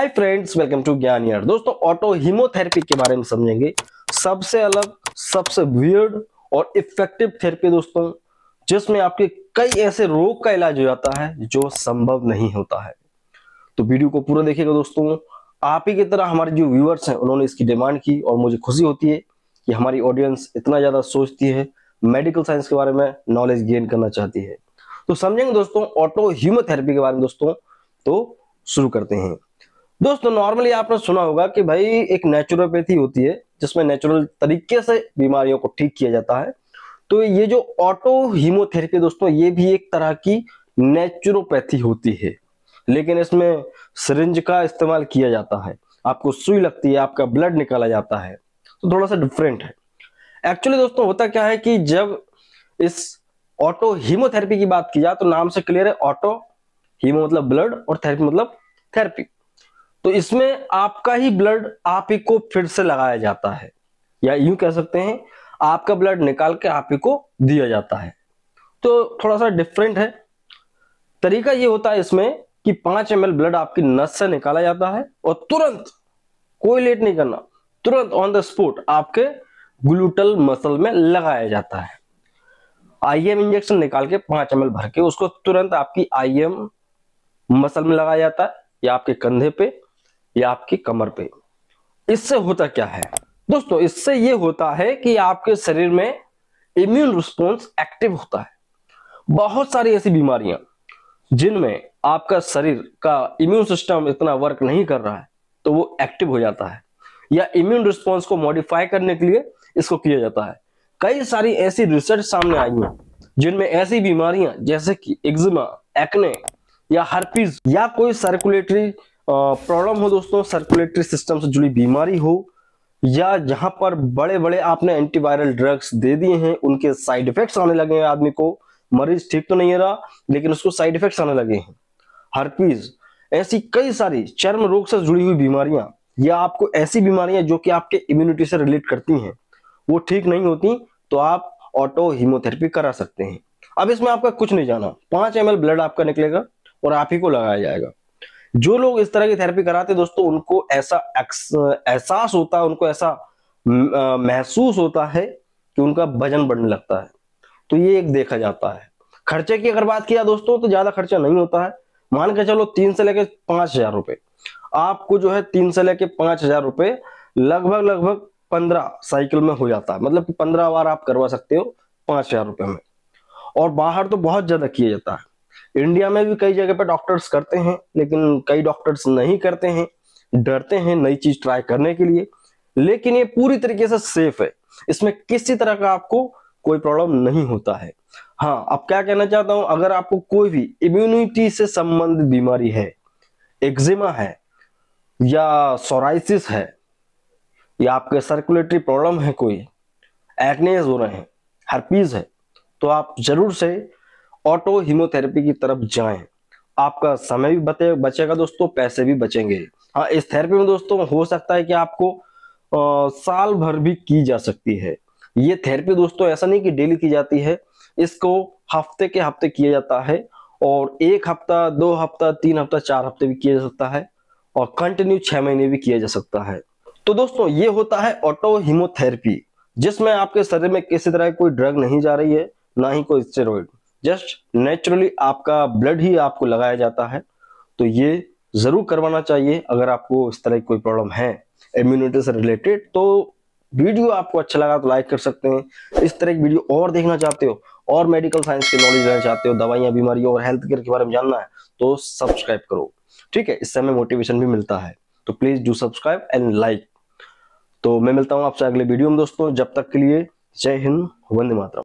Hi friends welcome to ज्ञान यार दोस्तों ऑटो हीमोथेरेपी के बारे में समझेंगे। सबसे अलग, सबसे वियर्ड और इफ़ेक्टिव थेरेपी दोस्तों, जिसमें आपके कई ऐसे रोग का इलाज हो जाता है जो संभव नहीं होता है। तो वीडियो को पूरा देखिएगा दोस्तों। आप ही की तरह हमारे जो व्यूअर्स हैं, उन्होंने इसकी डिमांड की और मुझे खुशी होती है कि हमारी ऑडियंस इतना ज़्यादा सोचती है मेडिकल साइंस के बारे में नॉलेज गेन करना चाहती है। तो समझेंगे दोस्तों ऑटो ह्यूमोथेरेपी के बारे में दोस्तों। तो शुरू करते हैं। दोस्तों नॉर्मली आपने सुना होगा कि भाई एक नेचुरोपैथी होती है, जिसमें नेचुरल तरीके से बीमारियों को ठीक किया जाता है। तो ये जो ऑटो हीमोथेरेपी दोस्तों, ये भी एक तरह की नेचुरोपैथी होती है। लेकिन इसमें सिरिंज का इस्तेमाल किया जाता है। आपको सुई लगती है, आपका ब्लड निकाला जाता है। तो थोड़ा सा डिफरेंट है। एक्चुअली दोस्तों, होता क्या है कि जब इस ऑटो हीमोथेरेपी की बात की जाए तो नाम से क्लियर है ऑटो हीमो मतलब ब्लड और थेरेपी मतलब थेरेपी तो इसमें आपका ही ब्लड आप ही को फिर से लगाया जाता है। या यूँ कह सकते हैं, आपका ब्लड निकाल के आप ही को दिया जाता है। तो थोड़ा सा डिफरेंट है। तरीका ये होता है इसमें कि पाँच एम ब्लड आपकी नस से निकाला जाता है और तुरंत कोई लेट नहीं करना, तुरंत ऑन द स्पॉट आपके ग्लूटल मसल में लगाया जाता है। आईएम इंजेक्शन निकाल के पाँच एम भर के उसको तुरंत आपकी आईएम मसल में लगाया जाता है या आपके कंधे पे या आपकी कमर पे। इससे होता क्या है? दोस्तों, इससे ये होता है कि आपके शरीर में इम्यून रिस्पॉन्स एक्टिव होता है। बहुत सारी ऐसी बीमारियाँ जिनमें आपका शरीर का इम्यून सिस्टम इतना वर्क नहीं कर रहा है तो वो एक्टिव हो जाता है। या इम्यून रिस्पॉन्स को मॉडिफाई करने के लिए इसको किया जाता है। कई सारी ऐसी रिसर्च सामने आई है जिनमें ऐसी बीमारियाँ जैसे कि एक्जिमा एक्ने या हर्पीज या कोई सर्कुलेटरी प्रॉब्लम हो दोस्तों सर्कुलेटरी सिस्टम से जुड़ी बीमारी हो, या जहाँ पर बड़े बड़े आपने एंटीवायरल ड्रग्स दे दिए हैं, उनके साइड इफेक्ट्स आने लगे हैं आदमी को। मरीज़ ठीक तो नहीं रहा, लेकिन उसको साइड इफेक्ट्स आने लगे हैं। हर्पीज ऐसी कई सारी चर्म रोग से जुड़ी हुई बीमारियाँ, या आपको ऐसी बीमारियाँ जो कि आपके इम्यूनिटी से रिलेट करती हैं, वो ठीक नहीं होती तो आप ऑटो हीमोथेरेपी करा सकते हैं। अब इसमें आपका कुछ नहीं जाना। पाँच एम ब्लड आपका निकलेगा और आप ही को लगाया जाएगा। जो लोग इस तरह की थेरेपी कराते दोस्तों, उनको ऐसा एहसास होता है, उनको ऐसा महसूस होता है कि उनका वज़न बढ़ने लगता है। तो ये एक देखा जाता है। खर्चे की अगर बात किया दोस्तों तो ज़्यादा खर्चा नहीं होता है। मान के चलो, तीन से लेके पाँच हज़ार रुपए। आपको जो है तीन से लेके पाँच हज़ार रुपए लगभग लगभग पंद्रह साइकिल में हो जाता है। मतलब पंद्रह बार आप करवा सकते हो पाँच हज़ार रुपए में। और बाहर तो बहुत ज़्यादा किया जाता है। इंडिया में भी कई जगह पर डॉक्टर्स करते हैं, लेकिन कई डॉक्टर्स नहीं करते हैं, डरते हैं नई चीज़ ट्राई करने के लिए, लेकिन ये पूरी तरीके से सेफ़ है। इसमें किसी तरह का आपको कोई प्रॉब्लम नहीं होता है। हाँ अब क्या कहना चाहता हूँ, अगर आपको कोई भी इम्यूनिटी से संबंधित बीमारी है एक्जिमा है, या सोराइसिस है, या आपके सर्कुलेटरी प्रॉब्लम है कोई एक्नेस हो रहे हैं हर्पीज है तो आप ज़रूर से ऑटो हीमोथेरेपी की तरफ़ जाएँ। आपका समय भी बचे बचेगा दोस्तों पैसे भी बचेंगे। हाँ इस थेरेपी में दोस्तों हो सकता है कि आपको आ, साल भर भी की जा सकती है। ये थेरेपी दोस्तों ऐसा नहीं कि डेली की जाती है। इसको हफ़्ते के हफ़्ते किया जाता है और एक हफ़्ता दो हफ़्ता तीन हफ़्ता चार हफ़्ते भी किया जा सकता है और कंटिन्यू छह महीने भी किया जा सकता है। तो दोस्तों ये होता है ऑटो हीमोथेरेपी जिसमें आपके शरीर में किसी तरह कोई ड्रग नहीं जा रही है ना ही कोई स्टेरॉइड जस्ट नेचुरली आपका ब्लड ही आपको लगाया जाता है तो ये ज़रूर करवाना चाहिए। अगर आपको इस तरह की कोई प्रॉब्लम है इम्यूनिटी से रिलेटेड तो वीडियो आपको अच्छा लगा तो लाइक कर सकते हैं। इस तरह की वीडियो और देखना चाहते हो और मेडिकल साइंस की नॉलेज लेना चाहते हो, दवाइयाँ बीमारियों और हेल्थ केयर के बारे में जानना है तो सब्सक्राइब करो। ठीक है इससे हमें मोटिवेशन भी मिलता है तो please do subscribe and like तो मैं मिलता हूँ आपसे अगले वीडियो में दोस्तों, जब तक के लिए जय हिंद, वंदे मातरम।